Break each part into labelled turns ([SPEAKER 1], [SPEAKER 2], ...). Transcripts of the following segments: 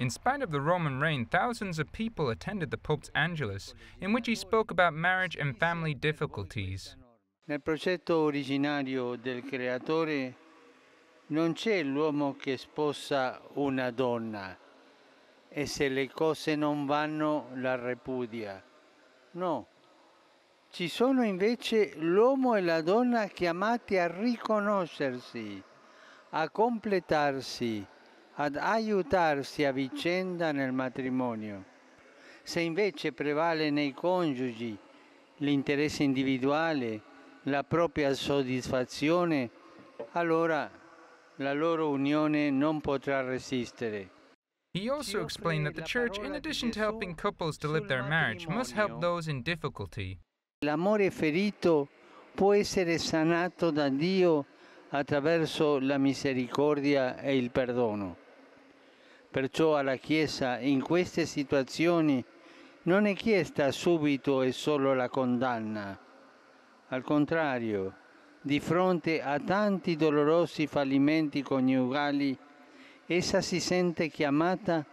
[SPEAKER 1] In spite of the Roman reign, thousands of people attended the Pope's Angelus, in which he spoke about marriage and family difficulties.
[SPEAKER 2] Nel progetto originario del creatore non c'è l'uomo che sposa una donna e se le cose non vanno la repudia. No, ci sono invece l'uomo e la donna chiamati a riconoscersi, a completarsi, ad aiutarsi a vicenda nel matrimonio. Se invece prevale nei coniugi l'interesse individuale, la propria soddisfazione, allora la loro unione non potrà resistere.
[SPEAKER 1] He also explained that the Church, in addition to helping couples to live their marriage, must help those in difficulty.
[SPEAKER 2] L'amore ferito può essere sanato da Dio attraverso la misericordia e il perdono. Perciò alla Chiesa in queste situazioni non è chiesta subito e solo la condanna. Al contrario, di fronte a tanti dolorosi fallimenti coniugali, essa si sente chiamata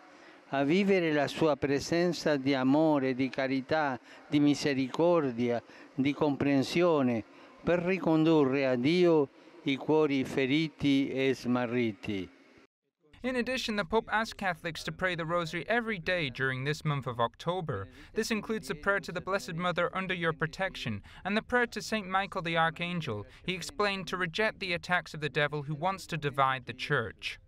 [SPEAKER 2] a vivere la sua presenza di amore, di carità, di misericordia, di comprensione, per ricondurre a Dio i cuori feriti e smarriti.
[SPEAKER 1] In addition, the Pope asked Catholics to pray the Rosary every day during this month of October. This includes the prayer to the Blessed Mother under your protection and the prayer to St. Michael the Archangel. He explained to reject the attacks of the devil who wants to divide the Church.